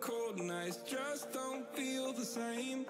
cold nights just don't feel the same.